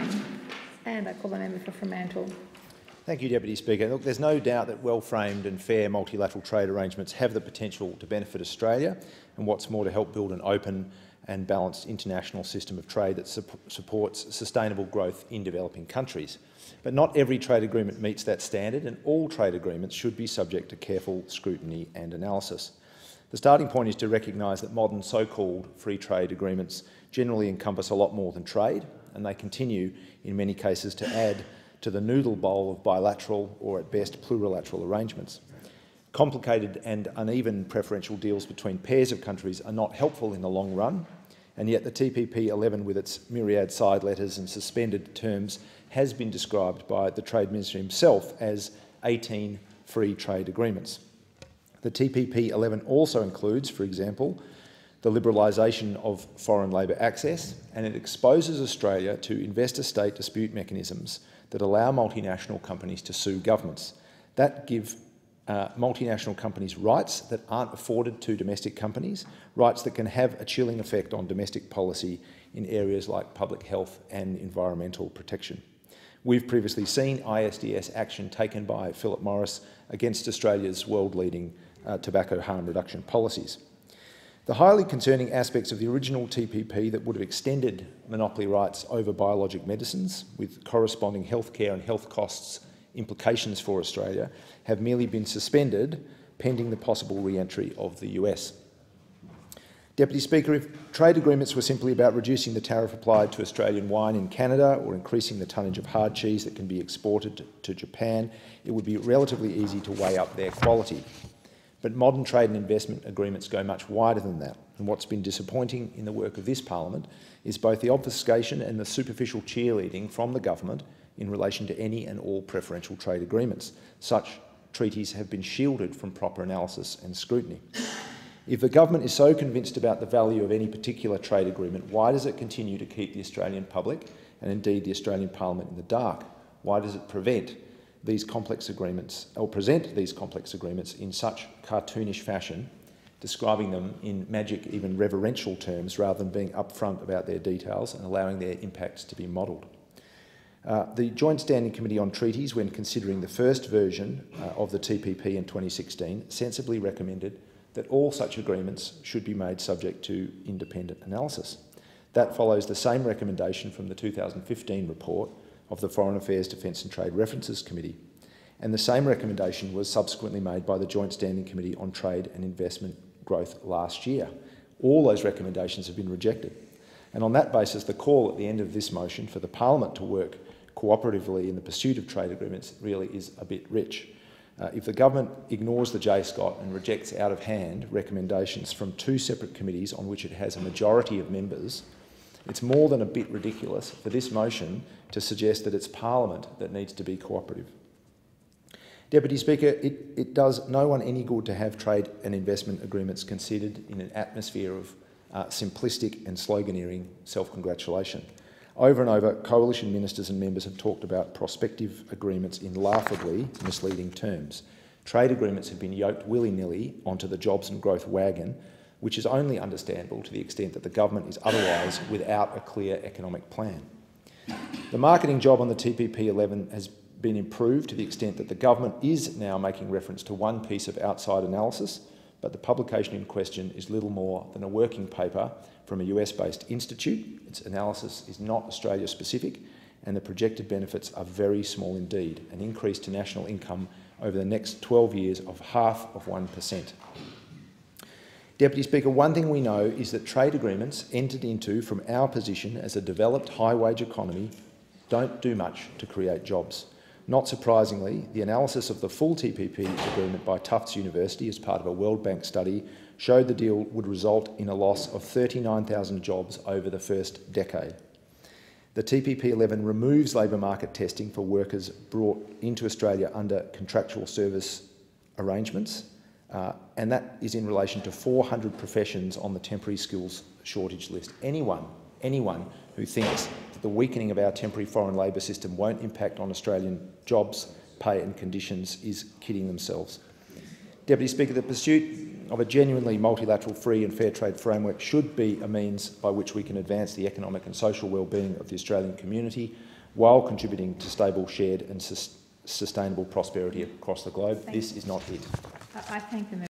Payne. And I call the member for Fremantle. Thank you, Deputy Speaker. Look, there's no doubt that well-framed and fair multilateral trade arrangements have the potential to benefit Australia and what's more to help build an open and balanced international system of trade that su supports sustainable growth in developing countries. But not every trade agreement meets that standard and all trade agreements should be subject to careful scrutiny and analysis. The starting point is to recognise that modern so-called free trade agreements generally encompass a lot more than trade and they continue in many cases to add to the noodle bowl of bilateral or at best plurilateral arrangements. Complicated and uneven preferential deals between pairs of countries are not helpful in the long run, and yet the TPP-11 with its myriad side letters and suspended terms has been described by the Trade Minister himself as 18 free trade agreements. The TPP-11 also includes, for example, the liberalisation of foreign labour access, and it exposes Australia to investor-state dispute mechanisms that allow multinational companies to sue governments. That give uh, multinational companies rights that aren't afforded to domestic companies, rights that can have a chilling effect on domestic policy in areas like public health and environmental protection. We've previously seen ISDS action taken by Philip Morris against Australia's world-leading uh, tobacco harm reduction policies. The highly concerning aspects of the original TPP that would have extended monopoly rights over biologic medicines with corresponding healthcare and health costs implications for Australia have merely been suspended pending the possible re-entry of the US. Deputy Speaker, if trade agreements were simply about reducing the tariff applied to Australian wine in Canada or increasing the tonnage of hard cheese that can be exported to Japan, it would be relatively easy to weigh up their quality. But modern trade and investment agreements go much wider than that. And what's been disappointing in the work of this parliament is both the obfuscation and the superficial cheerleading from the government in relation to any and all preferential trade agreements. Such treaties have been shielded from proper analysis and scrutiny. If the government is so convinced about the value of any particular trade agreement, why does it continue to keep the Australian public and indeed the Australian Parliament in the dark? Why does it prevent these complex agreements, or present these complex agreements in such cartoonish fashion, describing them in magic, even reverential terms, rather than being upfront about their details and allowing their impacts to be modelled. Uh, the Joint Standing Committee on Treaties, when considering the first version uh, of the TPP in 2016, sensibly recommended that all such agreements should be made subject to independent analysis. That follows the same recommendation from the 2015 report of the Foreign Affairs, Defence and Trade References Committee. And the same recommendation was subsequently made by the Joint Standing Committee on Trade and Investment Growth last year. All those recommendations have been rejected. And on that basis, the call at the end of this motion for the Parliament to work cooperatively in the pursuit of trade agreements really is a bit rich. Uh, if the government ignores the J-SCOT and rejects out of hand recommendations from two separate committees on which it has a majority of members, it's more than a bit ridiculous for this motion to suggest that it's Parliament that needs to be cooperative. Deputy Speaker, it, it does no one any good to have trade and investment agreements considered in an atmosphere of uh, simplistic and sloganeering self-congratulation. Over and over, coalition ministers and members have talked about prospective agreements in laughably misleading terms. Trade agreements have been yoked willy-nilly onto the jobs and growth wagon which is only understandable to the extent that the government is otherwise without a clear economic plan. The marketing job on the TPP-11 has been improved to the extent that the government is now making reference to one piece of outside analysis, but the publication in question is little more than a working paper from a US-based institute. Its analysis is not Australia-specific, and the projected benefits are very small indeed, an increase to national income over the next 12 years of half of 1%. Deputy Speaker, one thing we know is that trade agreements entered into from our position as a developed high-wage economy don't do much to create jobs. Not surprisingly, the analysis of the full TPP agreement by Tufts University as part of a World Bank study showed the deal would result in a loss of 39,000 jobs over the first decade. The TPP-11 removes labour market testing for workers brought into Australia under contractual service arrangements uh, and that is in relation to 400 professions on the temporary skills shortage list. Anyone, anyone who thinks that the weakening of our temporary foreign labour system won't impact on Australian jobs, pay and conditions is kidding themselves. Deputy Speaker, the pursuit of a genuinely multilateral free and fair trade framework should be a means by which we can advance the economic and social well-being of the Australian community while contributing to stable, shared and sus- sustainable prosperity across the globe. This is not it. I, I thank the